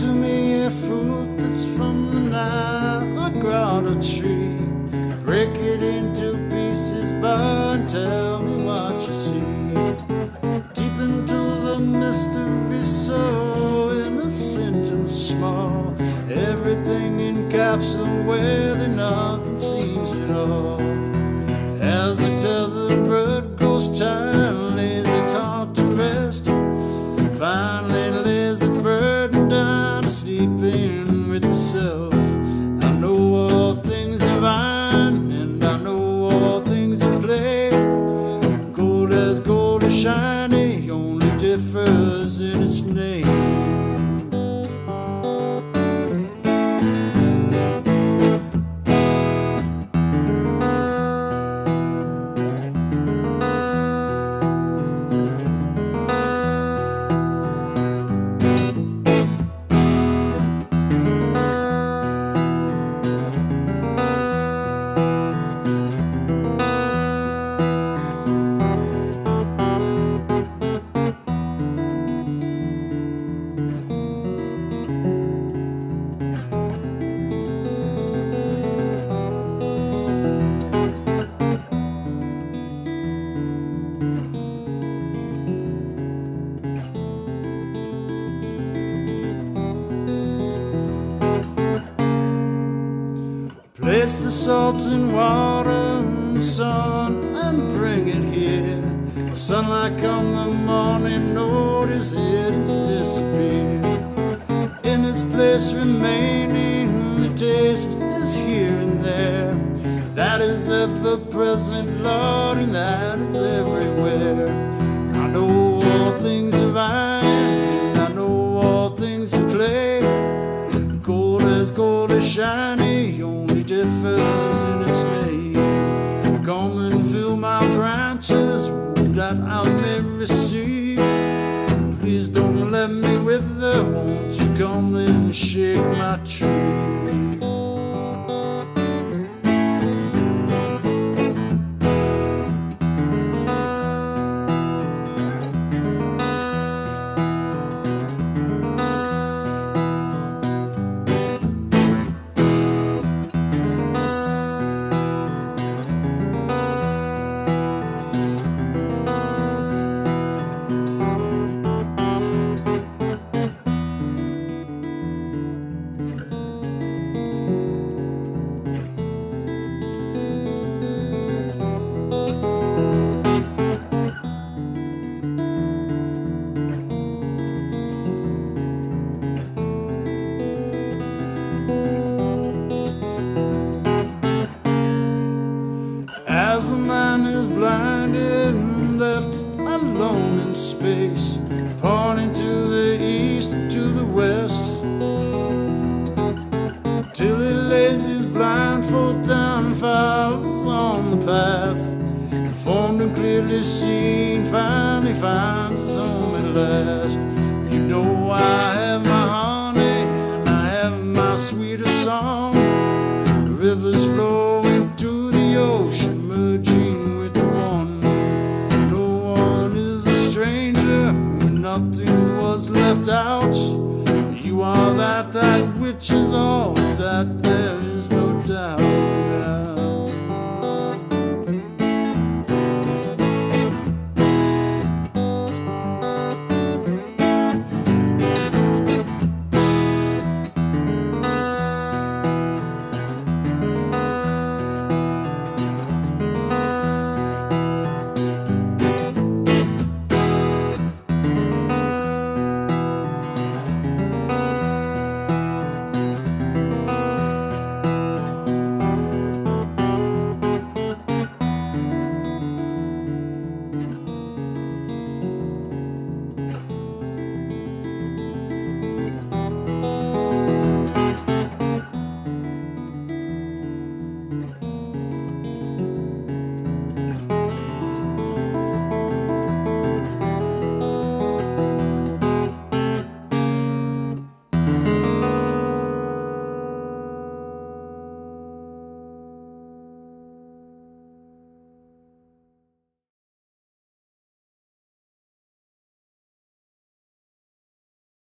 to me a fruit that's from the Nile, a nyagrodha tree. Break it into pieces, but tell me what you see. Deep into the mystery, so innocent and small. Everything in capsule where nothing seems at all. As the tethered bird grows tireless, it's hard to rest. Finally sleeping with the I Place the salt and water and sun and bring it here. Sunlight come the morning, notice it has disappeared. In its place remaining, the taste is here and there. That is ever present, Lord, and that is everywhere. I know all things are and I know all things are clay. Gold as gold is shiny, only differs in its name. Come and fill my branches that I may receive. Please don't let me wither, won't you come and shake my tree? Path, informed and clearly seen, finally finds his home at last. You know I have my honey and I have my sweetest song, the rivers flowing to the ocean merging with the one. No one is a stranger, nothing was left out. You are that, that which is all